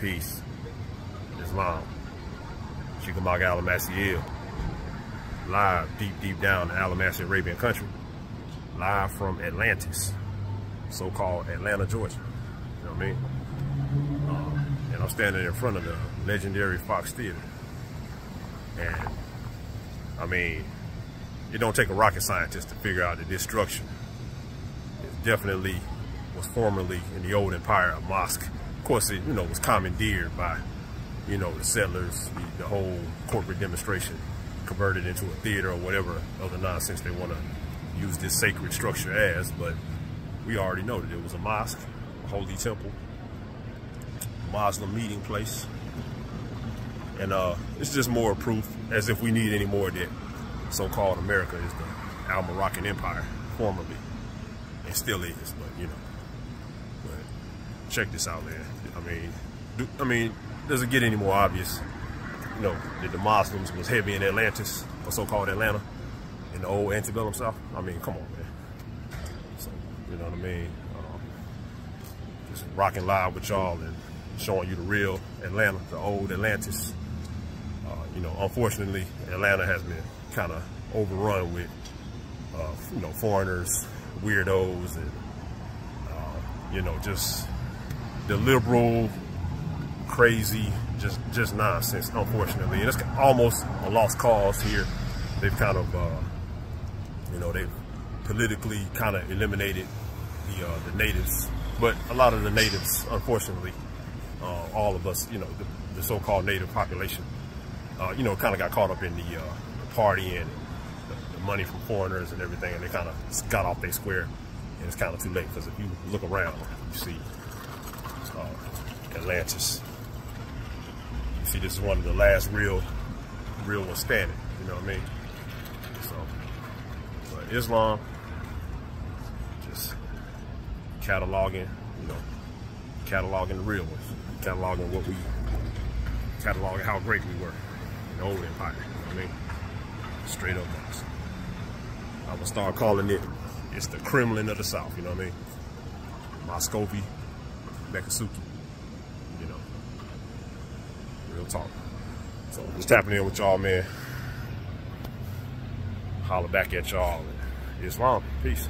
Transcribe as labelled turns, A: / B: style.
A: peace, Islam. Sheekamauga, Alamassee-El. Live deep, deep down in Alamassee Arabian country. Live from Atlantis, so-called Atlanta, Georgia. You know what I mean? Uh, and I'm standing in front of the legendary Fox Theater. And, I mean, it don't take a rocket scientist to figure out this structure is definitely was formerly in the old empire a mosque. Of course, it you know was commandeered by you know the settlers, the, the whole corporate demonstration converted into a theater or whatever other nonsense they want to use this sacred structure as. But we already know that it was a mosque, a holy temple, a Muslim meeting place, and uh, it's just more proof, as if we need any more that so-called America is the Al-Moroccan Empire, formerly. It still is, but you know. But check this out, man. I mean, do, I mean, does it get any more obvious? You know, that the Muslims was heavy in Atlantis, or so-called Atlanta, in the old antebellum South. I mean, come on, man. So, you know what I mean? Um, just rocking live with y'all and showing you the real Atlanta, the old Atlantis. Uh, you know, unfortunately, Atlanta has been kind of overrun with, uh, you know, foreigners, weirdos, and, uh, you know, just the liberal, crazy, just just nonsense, unfortunately. And it's almost a lost cause here. They've kind of, uh, you know, they've politically kind of eliminated the, uh, the natives. But a lot of the natives, unfortunately, uh, all of us, you know, the, the so-called native population, uh, you know, kind of got caught up in the uh, partying and the, the, money from foreigners and everything, and they kind of got off their square. And it's kind of too late because if you look around, you see uh, Atlantis. You see, this is one of the last real, real ones standing. You know what I mean? So, but Islam, just cataloging, you know, cataloging the real ones, cataloging what we, cataloging how great we were in the old empire. You know what I mean? Straight up. I'm gonna start calling it, it's the Kremlin of the South, you know what I mean? Moscovy, Bekasuki, you know, real talk. So just tapping in with y'all, man. Holler back at y'all. Islam, peace.